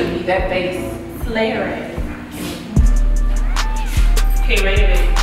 you. me. that bass, slayer ass. Okay, ready, minute.